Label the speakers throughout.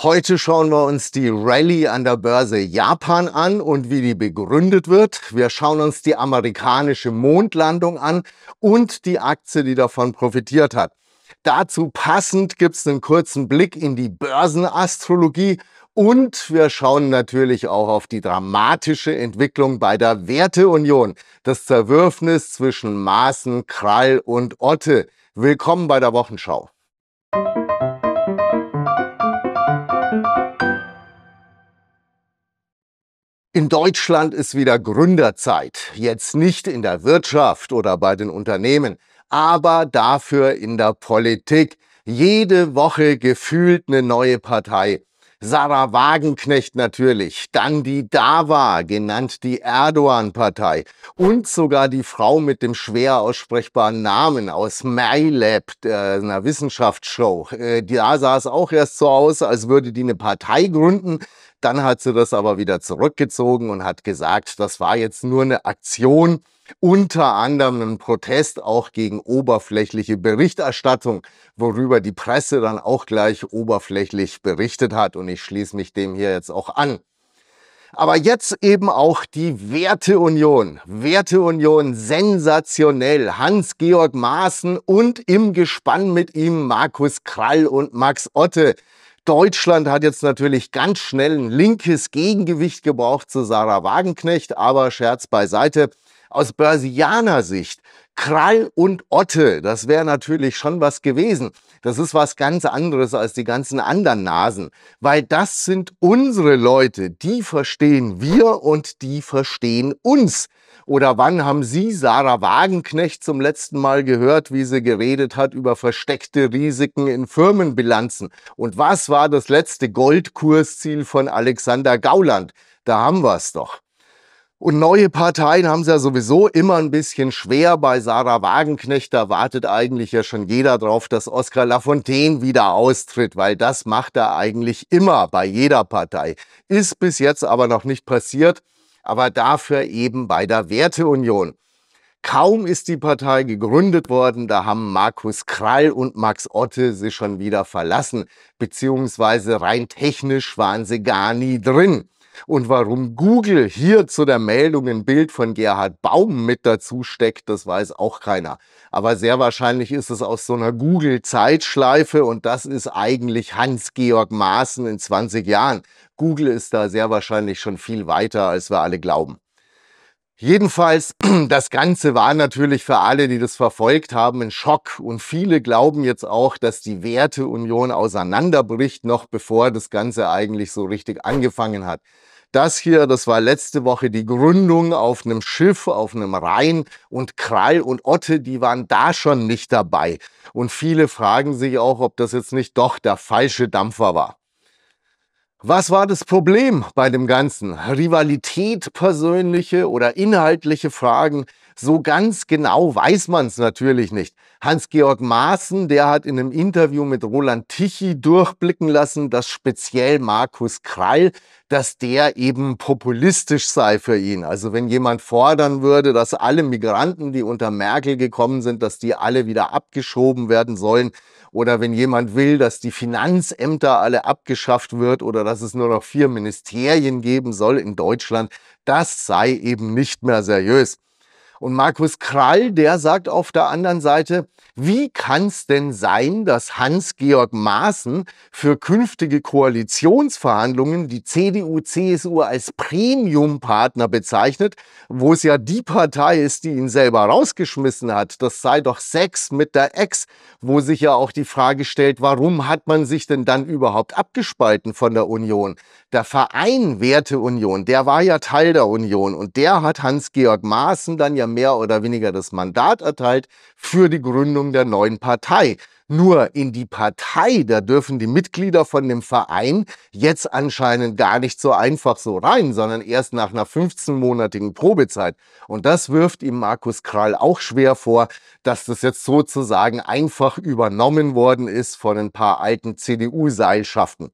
Speaker 1: Heute schauen wir uns die Rallye an der Börse Japan an und wie die begründet wird. Wir schauen uns die amerikanische Mondlandung an und die Aktie, die davon profitiert hat. Dazu passend gibt es einen kurzen Blick in die Börsenastrologie und wir schauen natürlich auch auf die dramatische Entwicklung bei der Werteunion, das Zerwürfnis zwischen Maaßen, Krall und Otte. Willkommen bei der Wochenschau. In Deutschland ist wieder Gründerzeit. Jetzt nicht in der Wirtschaft oder bei den Unternehmen, aber dafür in der Politik. Jede Woche gefühlt eine neue Partei. Sarah Wagenknecht natürlich, dann die DAWA, genannt die Erdogan-Partei und sogar die Frau mit dem schwer aussprechbaren Namen aus MyLab, einer Wissenschaftsshow. Äh, da sah es auch erst so aus, als würde die eine Partei gründen, dann hat sie das aber wieder zurückgezogen und hat gesagt, das war jetzt nur eine Aktion, unter anderem ein Protest auch gegen oberflächliche Berichterstattung, worüber die Presse dann auch gleich oberflächlich berichtet hat. Und ich schließe mich dem hier jetzt auch an. Aber jetzt eben auch die Werteunion. Werteunion sensationell. Hans-Georg Maaßen und im Gespann mit ihm Markus Krall und Max Otte. Deutschland hat jetzt natürlich ganz schnell ein linkes Gegengewicht gebraucht zu Sarah Wagenknecht, aber Scherz beiseite. Aus Börsianer Sicht, Krall und Otte, das wäre natürlich schon was gewesen. Das ist was ganz anderes als die ganzen anderen Nasen, weil das sind unsere Leute, die verstehen wir und die verstehen uns. Oder wann haben Sie Sarah Wagenknecht zum letzten Mal gehört, wie sie geredet hat über versteckte Risiken in Firmenbilanzen? Und was war das letzte Goldkursziel von Alexander Gauland? Da haben wir es doch. Und neue Parteien haben es ja sowieso immer ein bisschen schwer. Bei Sarah Wagenknecht, da wartet eigentlich ja schon jeder drauf, dass Oskar Lafontaine wieder austritt, weil das macht er eigentlich immer bei jeder Partei. Ist bis jetzt aber noch nicht passiert aber dafür eben bei der Werteunion. Kaum ist die Partei gegründet worden, da haben Markus Krall und Max Otte sie schon wieder verlassen, beziehungsweise rein technisch waren sie gar nie drin. Und warum Google hier zu der Meldung ein Bild von Gerhard Baum mit dazu steckt, das weiß auch keiner. Aber sehr wahrscheinlich ist es aus so einer Google-Zeitschleife und das ist eigentlich Hans-Georg Maaßen in 20 Jahren. Google ist da sehr wahrscheinlich schon viel weiter, als wir alle glauben. Jedenfalls, das Ganze war natürlich für alle, die das verfolgt haben, ein Schock. Und viele glauben jetzt auch, dass die Werteunion auseinanderbricht, noch bevor das Ganze eigentlich so richtig angefangen hat. Das hier, das war letzte Woche die Gründung auf einem Schiff, auf einem Rhein und Krall und Otte, die waren da schon nicht dabei. Und viele fragen sich auch, ob das jetzt nicht doch der falsche Dampfer war. Was war das Problem bei dem Ganzen? Rivalität, persönliche oder inhaltliche Fragen? So ganz genau weiß man es natürlich nicht. Hans-Georg Maaßen, der hat in einem Interview mit Roland Tichy durchblicken lassen, dass speziell Markus Krall, dass der eben populistisch sei für ihn. Also wenn jemand fordern würde, dass alle Migranten, die unter Merkel gekommen sind, dass die alle wieder abgeschoben werden sollen, oder wenn jemand will, dass die Finanzämter alle abgeschafft wird oder dass es nur noch vier Ministerien geben soll in Deutschland, das sei eben nicht mehr seriös. Und Markus Krall, der sagt auf der anderen Seite, wie kann es denn sein, dass Hans-Georg Maaßen für künftige Koalitionsverhandlungen die CDU-CSU als Premium-Partner bezeichnet, wo es ja die Partei ist, die ihn selber rausgeschmissen hat? Das sei doch Sex mit der Ex, wo sich ja auch die Frage stellt, warum hat man sich denn dann überhaupt abgespalten von der Union? Der Verein Werteunion, der war ja Teil der Union und der hat Hans-Georg Maaßen dann ja mehr oder weniger das Mandat erteilt für die Gründung der neuen Partei. Nur in die Partei, da dürfen die Mitglieder von dem Verein jetzt anscheinend gar nicht so einfach so rein, sondern erst nach einer 15-monatigen Probezeit. Und das wirft ihm Markus Krall auch schwer vor, dass das jetzt sozusagen einfach übernommen worden ist von ein paar alten CDU-Seilschaften.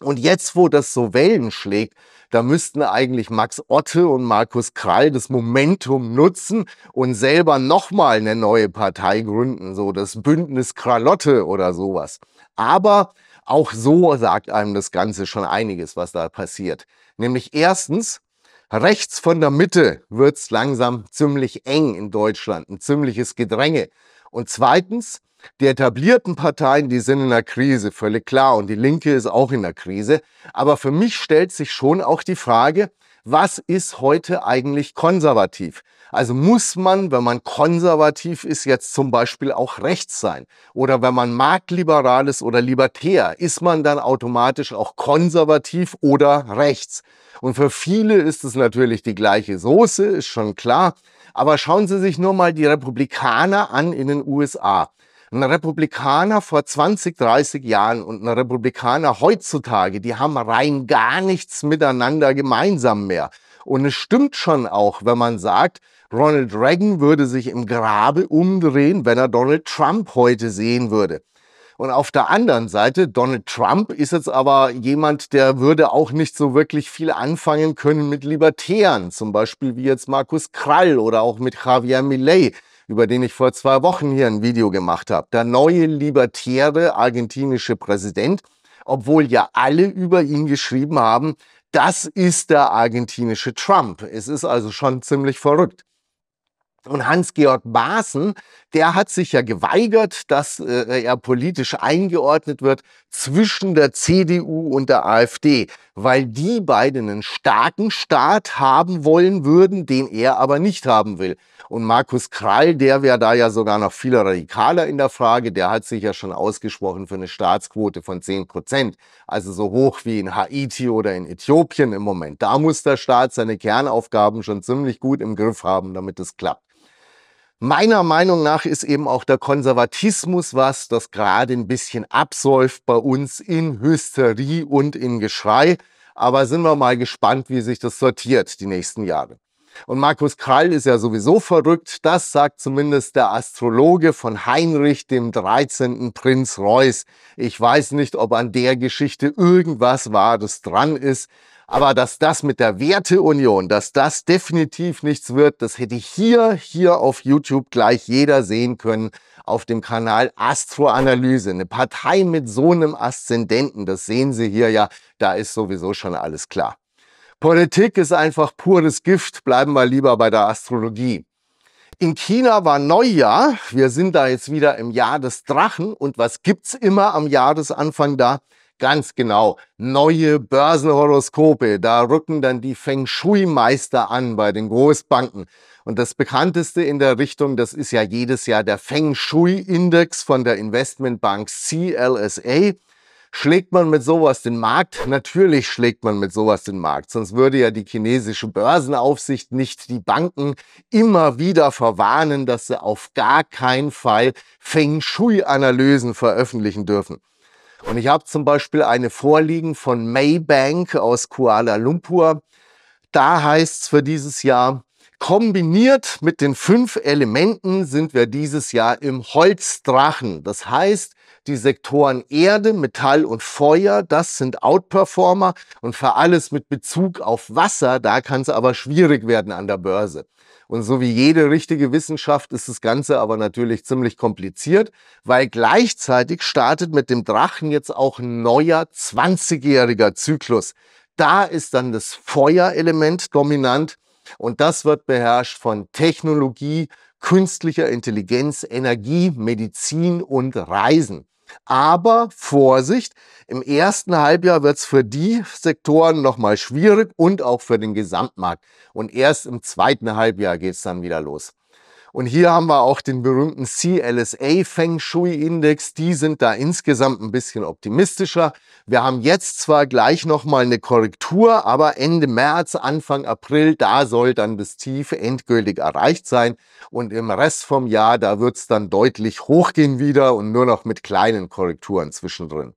Speaker 1: Und jetzt, wo das so Wellen schlägt, da müssten eigentlich Max Otte und Markus Krall das Momentum nutzen und selber nochmal eine neue Partei gründen, so das Bündnis Krallotte oder sowas. Aber Auch so sagt einem das Ganze schon einiges, was da passiert. Nämlich erstens, rechts von der Mitte wird's langsam ziemlich eng in Deutschland, ein ziemliches Gedränge. Und zweitens, die etablierten Parteien, die sind in der Krise, völlig klar. Und die Linke ist auch in der Krise. Aber für mich stellt sich schon auch die Frage, was ist heute eigentlich konservativ? Also muss man, wenn man konservativ ist, jetzt zum Beispiel auch rechts sein? Oder wenn man marktliberal ist oder libertär, ist man dann automatisch auch konservativ oder rechts? Und für viele ist es natürlich die gleiche Soße, ist schon klar. Aber schauen Sie sich nur mal die Republikaner an in den USA. Ein Republikaner vor 20, 30 Jahren und ein Republikaner heutzutage, die haben rein gar nichts miteinander gemeinsam mehr. Und es stimmt schon auch, wenn man sagt, Ronald Reagan würde sich im Grabe umdrehen, wenn er Donald Trump heute sehen würde. Und auf der anderen Seite, Donald Trump ist jetzt aber jemand, der würde auch nicht so wirklich viel anfangen können mit Libertären, zum Beispiel wie jetzt Markus Krall oder auch mit Javier Milei über den ich vor zwei Wochen hier ein Video gemacht habe. Der neue libertäre argentinische Präsident, obwohl ja alle über ihn geschrieben haben, das ist der argentinische Trump. Es ist also schon ziemlich verrückt. Und Hans-Georg Maaßen, der hat sich ja geweigert, dass äh, er politisch eingeordnet wird zwischen der CDU und der AfD, weil die beiden einen starken Staat haben wollen würden, den er aber nicht haben will. Und Markus Krall, der wäre da ja sogar noch viel radikaler in der Frage, der hat sich ja schon ausgesprochen für eine Staatsquote von 10 Prozent, also so hoch wie in Haiti oder in Äthiopien im Moment. Da muss der Staat seine Kernaufgaben schon ziemlich gut im Griff haben, damit es klappt. Meiner Meinung nach ist eben auch der Konservatismus was, das gerade ein bisschen absäuft bei uns in Hysterie und in Geschrei. Aber sind wir mal gespannt, wie sich das sortiert die nächsten Jahre. Und Markus Krall ist ja sowieso verrückt. Das sagt zumindest der Astrologe von Heinrich dem 13. Prinz Reuß. Ich weiß nicht, ob an der Geschichte irgendwas Wahres dran ist. Aber dass das mit der Werteunion, dass das definitiv nichts wird, das hätte hier, hier auf YouTube gleich jeder sehen können auf dem Kanal Astroanalyse. Eine Partei mit so einem Aszendenten, das sehen Sie hier ja, da ist sowieso schon alles klar. Politik ist einfach pures Gift, bleiben wir lieber bei der Astrologie. In China war Neujahr, wir sind da jetzt wieder im Jahr des Drachen und was gibt's immer am Jahresanfang da? Ganz genau, neue Börsenhoroskope. Da rücken dann die Feng Shui-Meister an bei den Großbanken. Und das bekannteste in der Richtung, das ist ja jedes Jahr der Feng Shui-Index von der Investmentbank CLSA. Schlägt man mit sowas den Markt? Natürlich schlägt man mit sowas den Markt. Sonst würde ja die chinesische Börsenaufsicht nicht die Banken immer wieder verwarnen, dass sie auf gar keinen Fall Feng Shui-Analysen veröffentlichen dürfen. Und ich habe zum Beispiel eine vorliegen von Maybank aus Kuala Lumpur. Da heißt es für dieses Jahr, kombiniert mit den fünf Elementen sind wir dieses Jahr im Holzdrachen. Das heißt, die Sektoren Erde, Metall und Feuer, das sind Outperformer. Und für alles mit Bezug auf Wasser, da kann es aber schwierig werden an der Börse. Und so wie jede richtige Wissenschaft ist das Ganze aber natürlich ziemlich kompliziert, weil gleichzeitig startet mit dem Drachen jetzt auch ein neuer 20-jähriger Zyklus. Da ist dann das Feuerelement dominant und das wird beherrscht von Technologie, künstlicher Intelligenz, Energie, Medizin und Reisen. Aber Vorsicht, im ersten Halbjahr wird es für die Sektoren nochmal schwierig und auch für den Gesamtmarkt. Und erst im zweiten Halbjahr geht es dann wieder los. Und hier haben wir auch den berühmten CLSA Feng Shui Index. Die sind da insgesamt ein bisschen optimistischer. Wir haben jetzt zwar gleich nochmal eine Korrektur, aber Ende März, Anfang April, da soll dann das Tief endgültig erreicht sein. Und im Rest vom Jahr, da wird es dann deutlich hochgehen wieder und nur noch mit kleinen Korrekturen zwischendrin.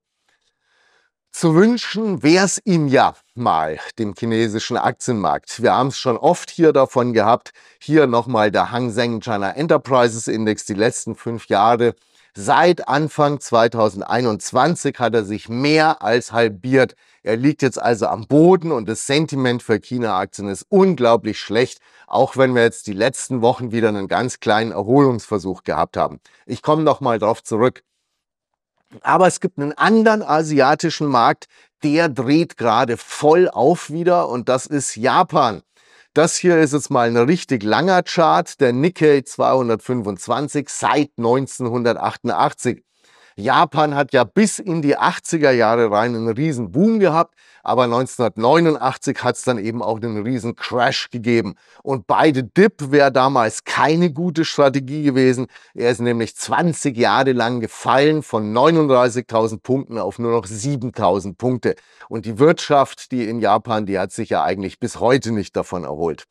Speaker 1: Zu wünschen wäre es ihm ja mal, dem chinesischen Aktienmarkt. Wir haben es schon oft hier davon gehabt. Hier nochmal der Hang Seng China Enterprises Index die letzten fünf Jahre. Seit Anfang 2021 hat er sich mehr als halbiert. Er liegt jetzt also am Boden und das Sentiment für China-Aktien ist unglaublich schlecht, auch wenn wir jetzt die letzten Wochen wieder einen ganz kleinen Erholungsversuch gehabt haben. Ich komme nochmal drauf zurück. Aber es gibt einen anderen asiatischen Markt, der dreht gerade voll auf wieder und das ist Japan. Das hier ist jetzt mal ein richtig langer Chart, der Nikkei 225 seit 1988. Japan hat ja bis in die 80er Jahre rein einen riesen Boom gehabt, aber 1989 hat es dann eben auch einen riesen Crash gegeben. Und beide Dip wäre damals keine gute Strategie gewesen. Er ist nämlich 20 Jahre lang gefallen von 39.000 Punkten auf nur noch 7.000 Punkte. Und die Wirtschaft, die in Japan, die hat sich ja eigentlich bis heute nicht davon erholt.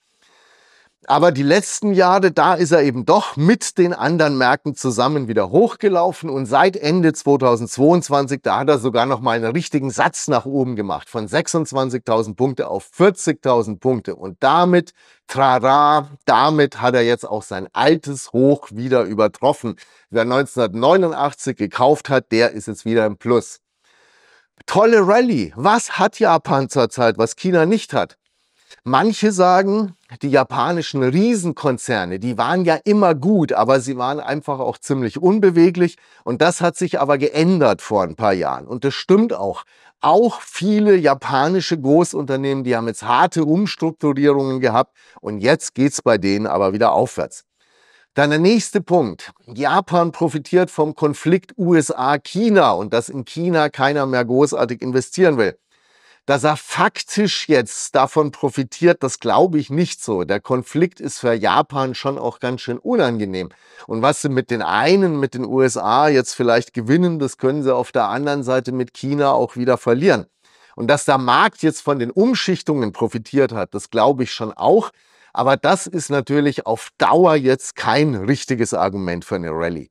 Speaker 1: Aber die letzten Jahre, da ist er eben doch mit den anderen Märkten zusammen wieder hochgelaufen und seit Ende 2022, da hat er sogar noch mal einen richtigen Satz nach oben gemacht von 26.000 Punkte auf 40.000 Punkte und damit, trara, damit hat er jetzt auch sein altes Hoch wieder übertroffen. Wer 1989 gekauft hat, der ist jetzt wieder im Plus. Tolle Rallye. Was hat Japan zurzeit, was China nicht hat? Manche sagen, die japanischen Riesenkonzerne, die waren ja immer gut, aber sie waren einfach auch ziemlich unbeweglich. Und das hat sich aber geändert vor ein paar Jahren. Und das stimmt auch. Auch viele japanische Großunternehmen, die haben jetzt harte Umstrukturierungen gehabt und jetzt geht's bei denen aber wieder aufwärts. Dann der nächste Punkt. Japan profitiert vom Konflikt USA-China und dass in China keiner mehr großartig investieren will. Dass er faktisch jetzt davon profitiert, das glaube ich nicht so. Der Konflikt ist für Japan schon auch ganz schön unangenehm. Und was sie mit den einen, mit den USA jetzt vielleicht gewinnen, das können sie auf der anderen Seite mit China auch wieder verlieren. Und dass der Markt jetzt von den Umschichtungen profitiert hat, das glaube ich schon auch. Aber das ist natürlich auf Dauer jetzt kein richtiges Argument für eine Rallye.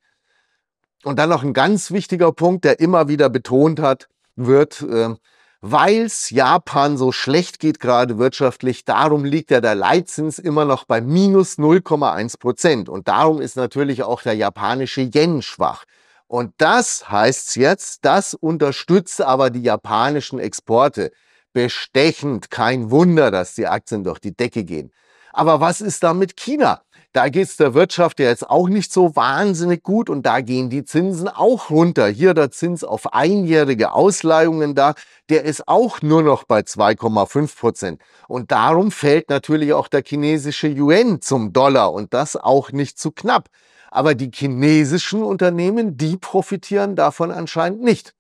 Speaker 1: Und dann noch ein ganz wichtiger Punkt, der immer wieder betont hat, wird, äh, weil es Japan so schlecht geht gerade wirtschaftlich. Darum liegt ja der Leitzins immer noch bei minus 0,1 Prozent. Und darum ist natürlich auch der japanische Yen schwach. Und das heißt jetzt, das unterstützt aber die japanischen Exporte. Bestechend, kein Wunder, dass die Aktien durch die Decke gehen. Aber was ist da mit China? Da geht es der Wirtschaft ja jetzt auch nicht so wahnsinnig gut und da gehen die Zinsen auch runter. Hier der Zins auf einjährige Ausleihungen da, der ist auch nur noch bei 2,5 Prozent. Und darum fällt natürlich auch der chinesische Yuan zum Dollar und das auch nicht zu knapp. Aber die chinesischen Unternehmen, die profitieren davon anscheinend nicht.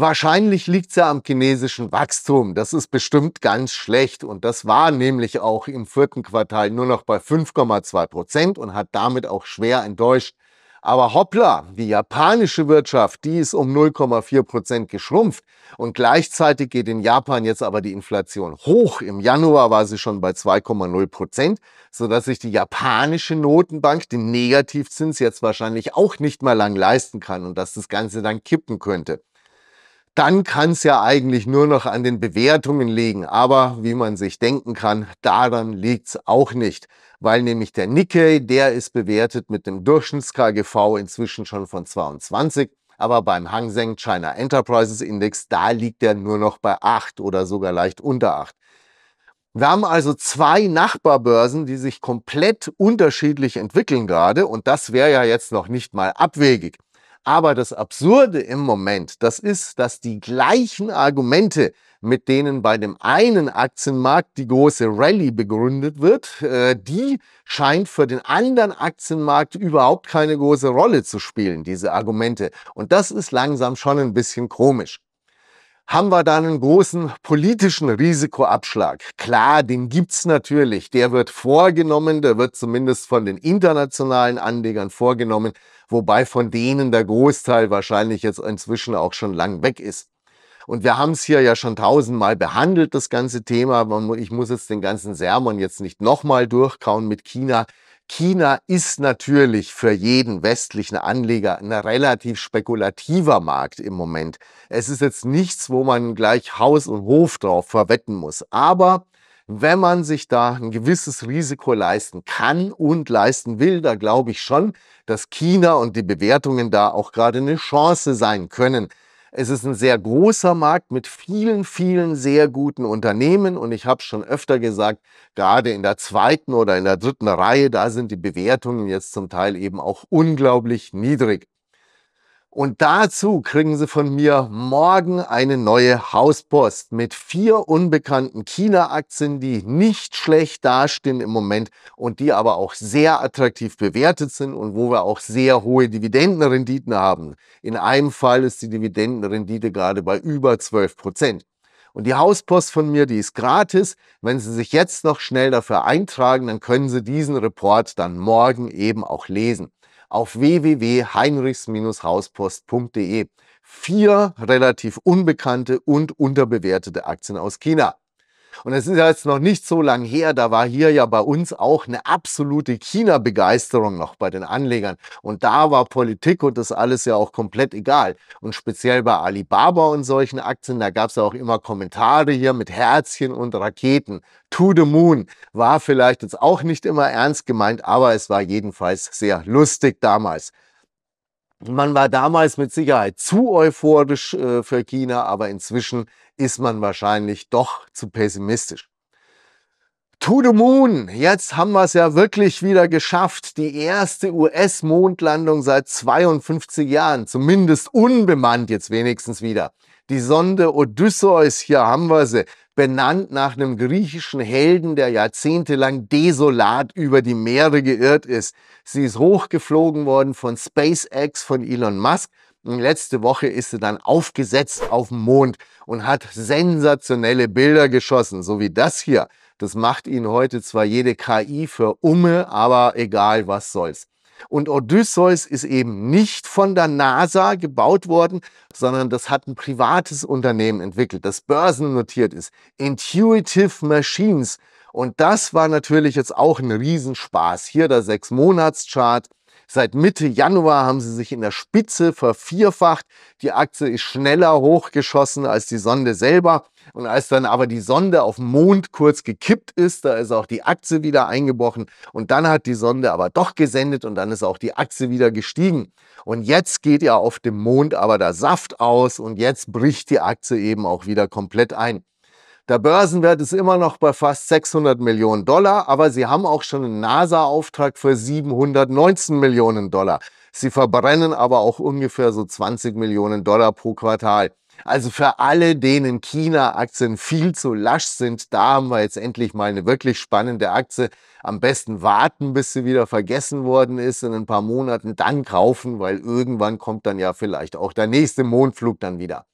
Speaker 1: Wahrscheinlich liegt es ja am chinesischen Wachstum. Das ist bestimmt ganz schlecht. Und das war nämlich auch im vierten Quartal nur noch bei 5,2 Prozent und hat damit auch schwer enttäuscht. Aber hoppla, die japanische Wirtschaft, die ist um 0,4 Prozent geschrumpft. Und gleichzeitig geht in Japan jetzt aber die Inflation hoch. Im Januar war sie schon bei 2,0 Prozent, sodass sich die japanische Notenbank den Negativzins jetzt wahrscheinlich auch nicht mehr lang leisten kann und dass das Ganze dann kippen könnte dann kann es ja eigentlich nur noch an den Bewertungen liegen. Aber wie man sich denken kann, daran liegt es auch nicht. Weil nämlich der Nikkei, der ist bewertet mit dem Durchschnitts-KGV inzwischen schon von 22. Aber beim Hang Seng China Enterprises Index, da liegt er nur noch bei 8 oder sogar leicht unter 8. Wir haben also zwei Nachbarbörsen, die sich komplett unterschiedlich entwickeln gerade und das wäre ja jetzt noch nicht mal abwegig. Aber das Absurde im Moment, das ist, dass die gleichen Argumente, mit denen bei dem einen Aktienmarkt die große Rallye begründet wird, äh, die scheint für den anderen Aktienmarkt überhaupt keine große Rolle zu spielen, diese Argumente. Und das ist langsam schon ein bisschen komisch haben wir da einen großen politischen Risikoabschlag. Klar, den gibt's natürlich. Der wird vorgenommen, der wird zumindest von den internationalen Anlegern vorgenommen, wobei von denen der Großteil wahrscheinlich jetzt inzwischen auch schon lang weg ist. Und wir haben es hier ja schon tausendmal behandelt, das ganze Thema. Ich muss jetzt den ganzen Sermon jetzt nicht nochmal durchkauen mit China. China ist natürlich für jeden westlichen Anleger ein relativ spekulativer Markt im Moment. Es ist jetzt nichts, wo man gleich Haus und Hof drauf verwetten muss. Aber wenn man sich da ein gewisses Risiko leisten kann und leisten will, da glaube ich schon, dass China und die Bewertungen da auch gerade eine Chance sein können. Es ist ein sehr großer Markt mit vielen, vielen sehr guten Unternehmen und ich habe schon öfter gesagt, gerade in der zweiten oder in der dritten Reihe, da sind die Bewertungen jetzt zum Teil eben auch unglaublich niedrig. Und dazu kriegen Sie von mir morgen eine neue Hauspost mit vier unbekannten China-Aktien, die nicht schlecht dastehen im Moment und die aber auch sehr attraktiv bewertet sind und wo wir auch sehr hohe Dividendenrenditen haben. In einem Fall ist die Dividendenrendite gerade bei über 12 Prozent. Und die Hauspost von mir, die ist gratis. Wenn Sie sich jetzt noch schnell dafür eintragen, dann können Sie diesen Report dann morgen eben auch lesen auf www.heinrichs-hauspost.de. Vier relativ unbekannte und unterbewertete Aktien aus China. Und es ist ja jetzt noch nicht so lang her, da war hier ja bei uns auch eine absolute China-Begeisterung noch bei den Anlegern. Und da war Politik und das alles ja auch komplett egal. Und speziell bei Alibaba und solchen Aktien, da gab es ja auch immer Kommentare hier mit Herzchen und Raketen. To the Moon war vielleicht jetzt auch nicht immer ernst gemeint, aber es war jedenfalls sehr lustig damals. Man war damals mit Sicherheit zu euphorisch äh, für China, aber inzwischen ist man wahrscheinlich doch zu pessimistisch. To the Moon, jetzt haben wir es ja wirklich wieder geschafft. Die erste US-Mondlandung seit 52 Jahren, zumindest unbemannt jetzt wenigstens wieder. Die Sonde Odysseus, hier haben wir sie, benannt nach einem griechischen Helden, der jahrzehntelang desolat über die Meere geirrt ist. Sie ist hochgeflogen worden von SpaceX, von Elon Musk Letzte Woche ist sie dann aufgesetzt auf dem Mond und hat sensationelle Bilder geschossen, so wie das hier. Das macht Ihnen heute zwar jede KI für Umme, aber egal, was soll's. Und Odysseus ist eben nicht von der NASA gebaut worden, sondern das hat ein privates Unternehmen entwickelt, das börsennotiert ist. Intuitive Machines. Und das war natürlich jetzt auch ein Riesenspaß. Hier der Sechs-Monats-Chart Seit Mitte Januar haben sie sich in der Spitze vervierfacht. Die Aktie ist schneller hochgeschossen als die Sonde selber. Und als dann aber die Sonde auf dem Mond kurz gekippt ist, da ist auch die Aktie wieder eingebrochen. Und dann hat die Sonde aber doch gesendet und dann ist auch die Aktie wieder gestiegen. Und jetzt geht ja auf dem Mond aber der Saft aus und jetzt bricht die Aktie eben auch wieder komplett ein. Der Börsenwert ist immer noch bei fast 600 Millionen Dollar, aber sie haben auch schon einen NASA-Auftrag für 719 Millionen Dollar. Sie verbrennen aber auch ungefähr so 20 Millionen Dollar pro Quartal. Also für alle, denen China-Aktien viel zu lasch sind, da haben wir jetzt endlich mal eine wirklich spannende Aktie. Am besten warten, bis sie wieder vergessen worden ist, in ein paar Monaten dann kaufen, weil irgendwann kommt dann ja vielleicht auch der nächste Mondflug dann wieder.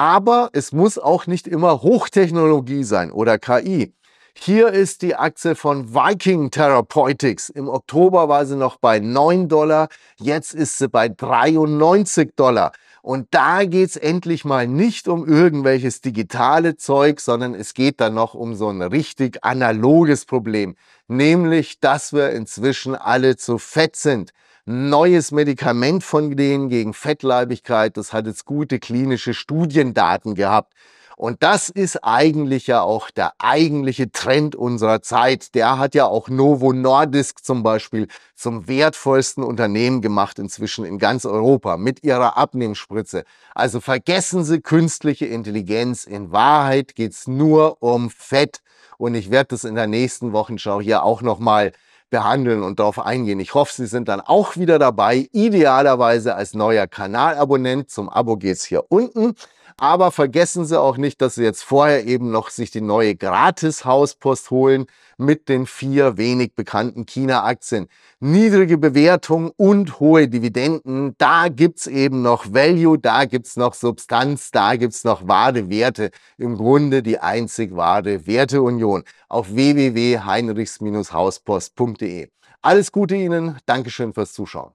Speaker 1: Aber es muss auch nicht immer Hochtechnologie sein oder KI. Hier ist die Aktie von Viking Therapeutics. Im Oktober war sie noch bei 9 Dollar, jetzt ist sie bei 93 Dollar. Und da geht es endlich mal nicht um irgendwelches digitale Zeug, sondern es geht dann noch um so ein richtig analoges Problem. Nämlich, dass wir inzwischen alle zu fett sind neues Medikament von denen gegen Fettleibigkeit. Das hat jetzt gute klinische Studiendaten gehabt. Und das ist eigentlich ja auch der eigentliche Trend unserer Zeit. Der hat ja auch Novo Nordisk zum Beispiel zum wertvollsten Unternehmen gemacht inzwischen in ganz Europa mit ihrer Abnehmspritze. Also vergessen Sie künstliche Intelligenz. In Wahrheit geht's nur um Fett. Und ich werde das in der nächsten Wochenschau hier auch nochmal behandeln und darauf eingehen. Ich hoffe, Sie sind dann auch wieder dabei, idealerweise als neuer Kanalabonnent. Zum Abo geht's hier unten. Aber vergessen Sie auch nicht, dass Sie jetzt vorher eben noch sich die neue Gratis-Hauspost holen mit den vier wenig bekannten China-Aktien. Niedrige Bewertung und hohe Dividenden, da gibt's eben noch Value, da gibt's noch Substanz, da gibt's noch wahre Werte. Im Grunde die einzig wahre Werteunion auf www.heinrichs-hauspost.de. Alles Gute Ihnen, Dankeschön fürs Zuschauen.